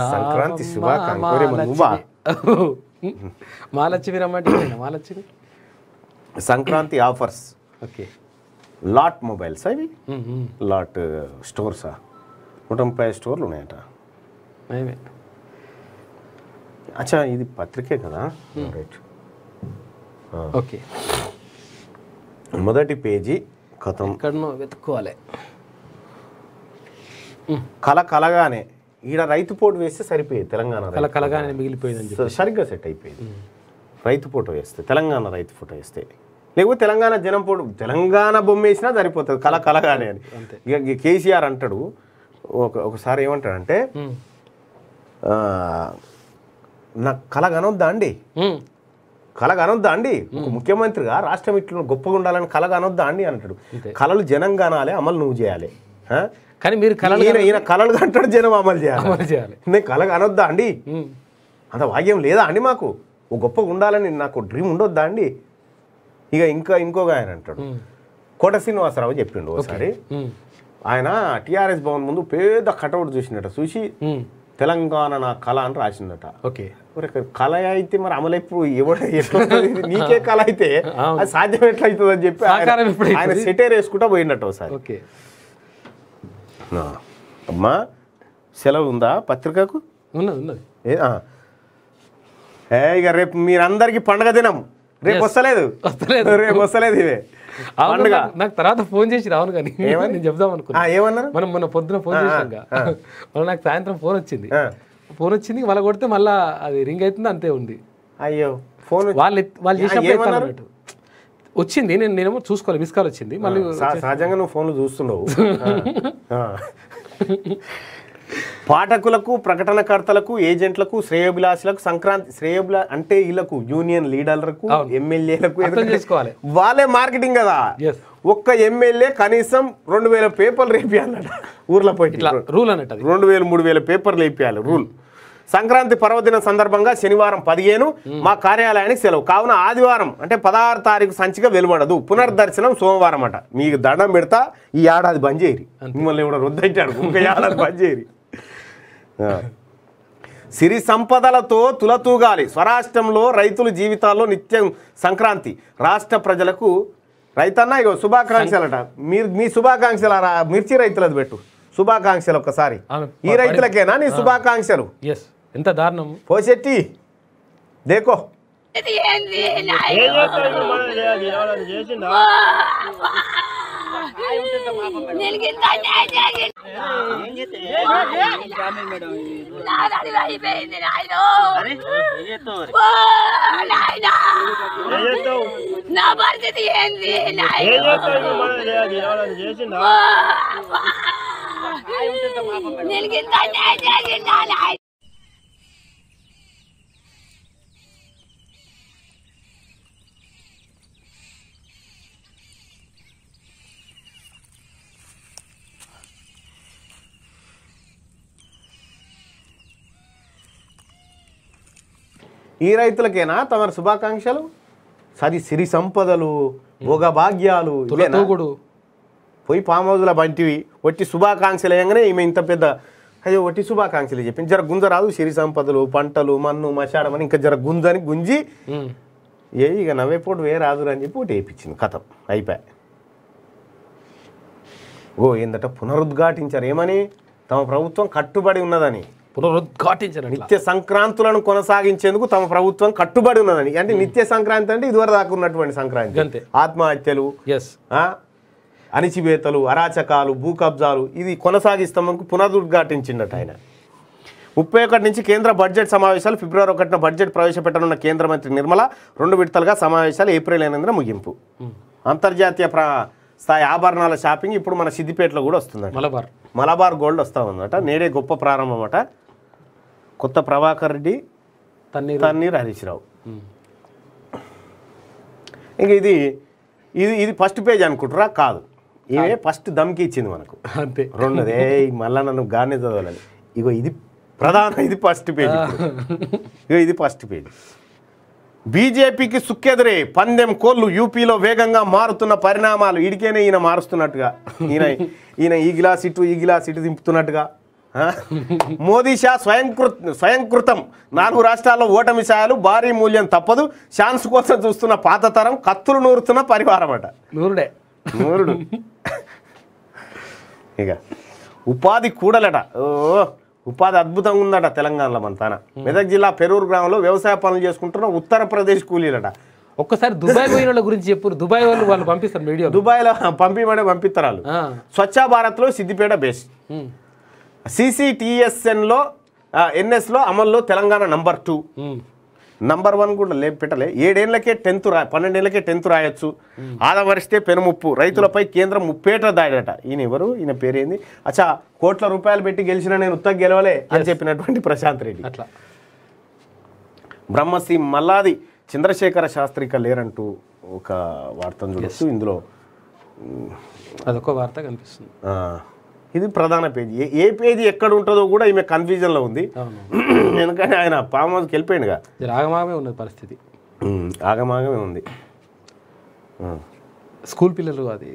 సంక్రాంతి రమ్మంటే ఇదేనా మాలచ్చివి Sankranti offers. Okay. Lot mobiles అవి? లాట్ స్టోర్సా? నూట ముప్పై స్టోర్లు ఉన్నాయట. అచ్చా ఇది పత్రికే కదా? రైట్. ఓకే. మొదటి పేజీ కథం. ఎక్కడనో వెతుక్కోవాలి. కల కలగానే. ఈడ రైతు పోటు వేస్తే సరిపోయేది తెలంగాణ. కలగానే స- సరిగ్గా సెట్ అయిపోయింది. రైతు ఫోటో వేస్తే తెలంగాణ రైతు ఫోటో వేస్తే. లేకపోతే తెలంగాణ జనం పోటు తెలంగాణ బొమ్మ వేసినా సరిపోతుంది. కల కలగానే అని. ఇక కేసీఆర్ అంటాడు ఒక ఒకసారి ఏమంటాడంటే నాకు కల కనొద్దా అండి. కల కనొద్దా అండి? ఒక ముఖ్యమంత్రిగా రాష్ట్రం ఇట్లు గొప్పగా ఉండాలని కల కనొద్దా అండి అంటాడు. కళలు జనం కానాలి అమలు నువ్వు చేయాలి? కానీ మీరు కలలు ఈయన కళలు కంటాడు జనం అమలు చేయాలి అమలు చేయాలి నేను కల కనొద్దా అండి. అంత భాగ్యం లేదా అండి మాకు ఓ గొప్పగా ఉండాలని నాకు డ్రీమ్ ఉండొద్దా అండి ఇక ఇంకా ఇంకొక ఆయన అంటాడు. కోట శ్రీనివాసరావు చెప్పిండు ఒకసారి. ఆయన టీఆర్ఎస్ భవన్ ముందు పెద్ద కటౌట్ చూసినట చూసి. తెలంగాణ నా కళ అని రాసిందట ఓకే కళ అయితే మరి అమలు ఎప్పుడు? ఇది నీకే కళ అయితే. అది సాధ్యం ఎట్లా అవుతుంది అని చెప్పి ఆయన-? సెటైర్ వేసుకుంటా పోయినట్టు ఒకసారి ఓకే. అమ్మా సెలవు ఉందా పత్రికకు? ఉన్నది ఉన్నది. ఏ ఇక రేపు మీరందరికి పండగ దినం. రేపు వస్తలేదు. వస్తలేదు. రేపు వస్తలేదు ఇవే. అవును పండుగ. నాకు- తర్వాత ఫోన్ చేసి రావును కానీ ఏమని? నేను చెప్దాం అనుకున్నా. ఆ, ఏమన్నారు? మనం మొన్న పొద్దున ఫోన్ చేసాం. మళ్ళీ నాకు సాయంత్రం ఫోన్ వచ్చింది. ఫోన్ వచ్చింది మళ్ళీ కొడితే మళ్ళీ అది రింగ్ అవుతుంది అంతే ఉంది. అయ్యో ఫోన్ వాళ్ళు వాళ్ళు చేసినప్పుడు? అన్నట్టు. వచ్చింది. నేను నేనేమో చూసుకోవాలి మిస్ కాల్ వచ్చింది. మళ్ళీ సహ- సహజంగా నువ్వు ఫోన్లు. ఆ. పాఠకులకు ప్రకటనకర్తలకు ఏజెంట్లకు శ్రేయోభిలాషులకు సంక్రాంతి శ్రేయోభిలా అంటే వీళ్ళకు యూనియన్ లీడర్లకు. ఎమ్మెల్యేలకు చేసుకోవాలి. వాళ్ళే మార్కెటింగ్ కదా. ఒక్క ఎమ్మెల్యే కనీసం రెండు వేల పేపర్లు వేపియాలట. ఊర్లో పోయి రూల్ అన్నట్టు రెండు వేలు మూడు వేల పేపర్లు వేపియాలి రూల్. సంక్రాంతి పర్వదిన సందర్భంగా శనివారం పదిహేను మా కార్యాలయానికి సెలవు. కావున ఆదివారం అంటే పదహారు తారీఖు సంచిక వెలువడదు. పునర్దర్శనం సోమవారం అట. మీకు దండం పెడతా ఈ ఏడాది బంద్ చేయరి మిమ్మల్ని కూడా రొద్దెట్టాడు ఇంక ఏడాది బంద్ చేయరి. సిరి సంపదలతో తులతూగాలి. స్వరాష్ట్రంలో రైతుల జీవితాల్లో నిత్యం సంక్రాంతి. రాష్ట్ర ప్రజలకు రైతన్న ఇగో శుభాకాంక్షలట. మీరు మీ శుభాకాంక్షలు మిర్చి రైతులది పెట్టు. శుభాకాంక్షలు ఒక్కసారి. ఈ రైతులకేనా నీ శుభాకాంక్షలు? ఎంత దారుణం? పోసెట్టి దేకో నా పరిస్థితి ఏంది నేను ఈ రైతులకేనా తమ శుభాకాంక్షలు? సరి సిరి సంపదలు భోగభాగ్యాలు పోయి ఫామ్ హౌస్లో బంటివి ఒట్టి శుభాకాంక్షలు వేయగానే ఈమె ఇంత పెద్ద అయ్యో ఒట్టి శుభాకాంక్షలు చెప్పింది జర గుంజ రాదు సిరి సంపదలు పంటలు మన్ను మషాడం అని ఇంకా జర గుంజని గుంజి. ఏ ఇక నవ్వేపోటు వే రాదురా అని చెప్పి ఒకటి వేయించింది కథం. అయిపోయి. ఓ ఏందట పునరుద్ఘాటించారు. ఏమని? తమ ప్రభుత్వం కట్టుబడి ఉన్నదని. పునరుద్ఘాటించారు అట్లా నిత్య సంక్రాంతులను కొనసాగించేందుకు తమ ప్రభుత్వం కట్టుబడి ఉన్నదని. అంటే నిత్య సంక్రాంతి అంటే ఇదివరకు దాకా ఉన్నటువంటి సంక్రాంతి. అంతే. ఆత్మహత్యలు ఎస్? అణిచివేతలు అరాచకాలు భూ కబ్జాలు ఇది కొనసాగిస్తామని పునరుద్ఘాటించిండట ఆయన. ముప్పై ఒకటి నుంచి కేంద్ర బడ్జెట్ సమావేశాలు ఫిబ్రవరి ఒకటిన బడ్జెట్ ప్రవేశపెట్టనున్న కేంద్ర మంత్రి నిర్మల రెండు విడతలుగా సమావేశాలు ఏప్రిల్ ఎనిమిదిన ముగింపు. అంతర్జాతీయ ప్ర స్థాయి ఆభరణాల షాపింగ్ ఇప్పుడు మన సిద్దిపేటలో కూడా వస్తుందంట. మలబార్. మలబార్ గోల్డ్ వస్తా ఉందట. నేడే గొప్ప ప్రారంభం అట కొత్త ప్రభాకర్ రెడ్డి తన్నీరు. తన్నీర్ హరీష్ రావు ఉమ్. ఇంక ఇది ఇది ఇది ఫస్ట్ పేజ్ అనుకుంటారా కాదు. ఇవే ఫస్ట్ దమ్కి ఇచ్చింది మనకు. అంతే. రెండోది మళ్ళా నన్ను గానే చదవాలి ఇగో ఇది ప్రధాన ఇది ఫస్ట్ పేజ్ ఇగో ఇది ఫస్ట్ పేజ్ బీజేపీకి సుక్కెదురే పందెం కోళ్ళు యూపీలో వేగంగా మారుతున్న పరిణామాలు. ఇడికేనే ఈయన మారుస్తున్నట్టుగా. ఈయన ఈయన ఈ గిలాస్ ఇటు ఈ గిలాస్ ఇటు దింపుతున్నట్టుగా? మోదీ షా స్వయంకృత స్వయంకృతం నాలుగు రాష్ట్రాల్లో ఓటమి ఛాయలు భారీ మూల్యం తప్పదు. ఛాన్స్ కోసం చూస్తున్న పాత తరం కత్తులు నూరుతున్న పరివారం అట. నూరుడే. నూరుడు. ఇక. ఉపాధి కూడలట. ఓ. ఉపాధి అద్భుతంగా ఉందట తెలంగాణలో మన తాన. మెదక్ జిల్లా పెరూరు గ్రామంలో వ్యవసాయ పనులు చేసుకుంటున్న ఉత్తరప్రదేశ్ కూలీలట. ఒక్కసారి దుబాయ్ పోయిన వాళ్ళ గురించి చెప్పు. దుబాయ్ వాళ్ళు వాళ్ళు పంపిస్తారు వీడియో. దుబాయ్లో పంపిమనే పంపిస్తారు వాళ్ళు. స్వచ్ఛ భారత్లో సిద్దిపేట బేస్. సిసిటిఎస్ఎన్లో ఎన్ఎస్లో అమల్లో Telangana number two. Number one కూడా లే పెట్టలే. ఏడేళ్ళకే టెన్త్ రా పన్నెండేళ్ళకే టెన్త్ రాయొచ్చు. ఆదవరిస్తే పెనుముప్పు రైతులపై కేంద్రం ముప్పేట దాడట. ఈయన ఎవరు? ఈయన పేరేంది? అచ్చా కోట్ల రూపాయలు పెట్టి గెలిచిన నేను ఉత్తగ గెలవలే అని చెప్పినటువంటి ప్రశాంత్ రెడ్డి. అట్లా. బ్రహ్మశ్రీ మల్లాది చంద్రశేఖర శాస్త్రిక లేరంటూ ఒక వార్తను చూడొచ్చు. ఇందులో అదొక వార్త కనిపిస్తుంది. ఇది ప్రధాన పేజీ. ఏ పేజీ ఎక్కడ ఉంటుందో కూడా ఈమె కన్ఫ్యూజన్లో ఉంది. ఎందుకంటే ఆయన పామ్ హౌస్కి వెళ్ళిపోయాడుగా ఆగమాగమే ఉన్నది పరిస్థితి. ఆగమాగమే ఉంది. స్కూల్ పిల్లలు అది.